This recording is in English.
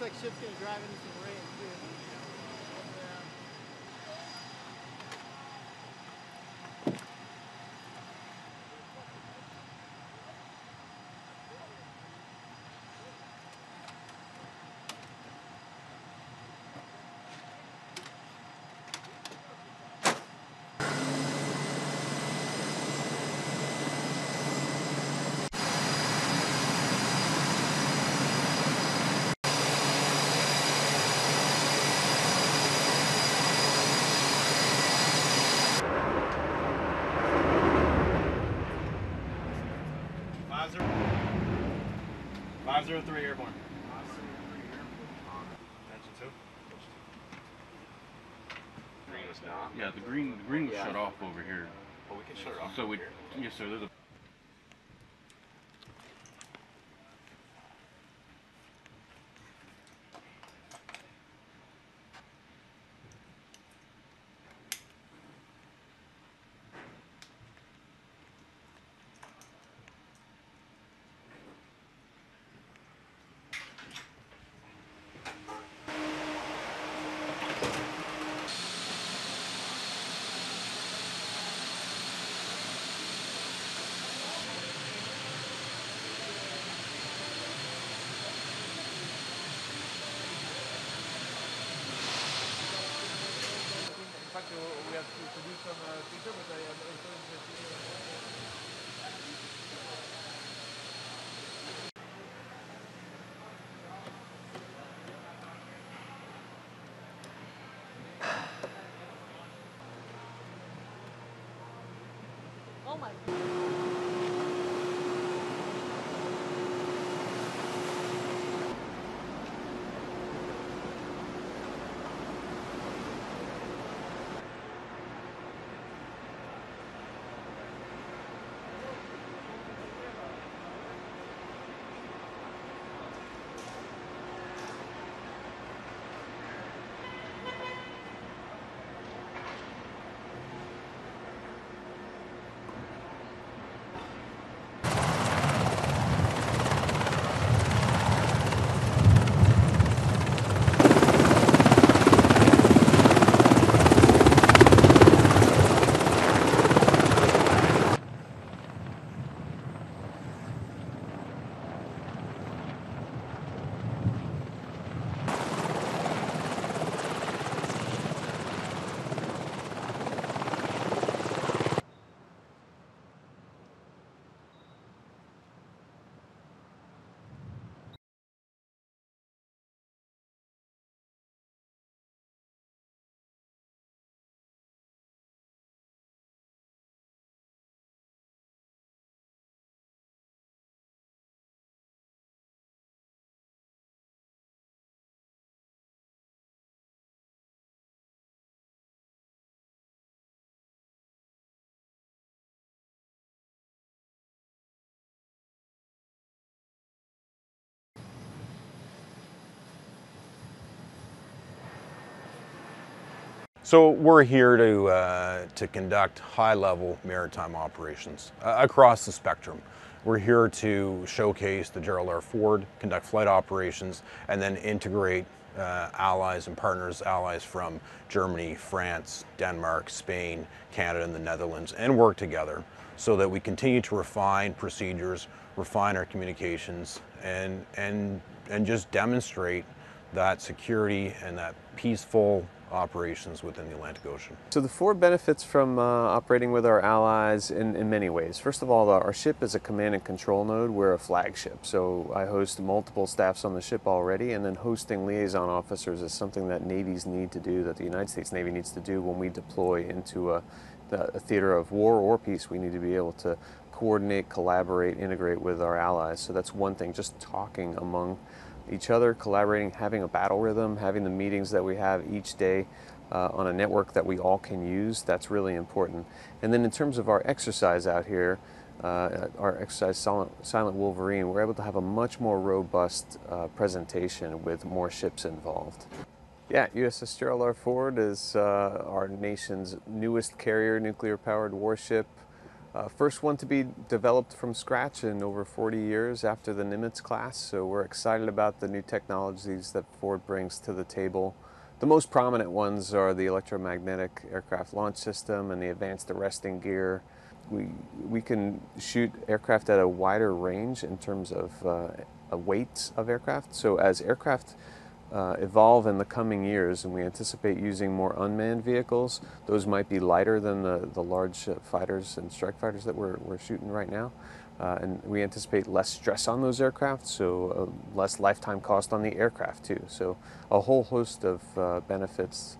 like ship's gonna drive into some 103 airborne. Engine two. Green was not. Yeah, the green the green was yeah. shut off over here. Well, we can shut it off. So we, yes, sir. There's a fact, we have to, to do some uh, picture, but I am also interested in Oh my So we're here to, uh, to conduct high-level maritime operations uh, across the spectrum. We're here to showcase the Gerald R. Ford, conduct flight operations, and then integrate uh, allies and partners, allies from Germany, France, Denmark, Spain, Canada, and the Netherlands, and work together so that we continue to refine procedures, refine our communications, and, and, and just demonstrate that security and that peaceful operations within the Atlantic Ocean. So the Ford benefits from uh, operating with our allies in, in many ways. First of all, our ship is a command and control node. We're a flagship, so I host multiple staffs on the ship already, and then hosting liaison officers is something that navies need to do, that the United States Navy needs to do when we deploy into a, a theater of war or peace. We need to be able to coordinate, collaborate, integrate with our allies. So that's one thing, just talking among each other, collaborating, having a battle rhythm, having the meetings that we have each day uh, on a network that we all can use, that's really important. And then in terms of our exercise out here, uh, our exercise Silent, Silent, Wolverine, we're able to have a much more robust uh, presentation with more ships involved. Yeah, USS Gerald R. Ford is uh, our nation's newest carrier nuclear powered warship. Uh, first one to be developed from scratch in over 40 years after the Nimitz class, so we're excited about the new technologies that Ford brings to the table. The most prominent ones are the electromagnetic aircraft launch system and the advanced arresting gear. We, we can shoot aircraft at a wider range in terms of uh, weights of aircraft. So as aircraft uh, evolve in the coming years, and we anticipate using more unmanned vehicles. Those might be lighter than the, the large uh, fighters and strike fighters that we're, we're shooting right now. Uh, and we anticipate less stress on those aircraft, so uh, less lifetime cost on the aircraft too. So a whole host of uh, benefits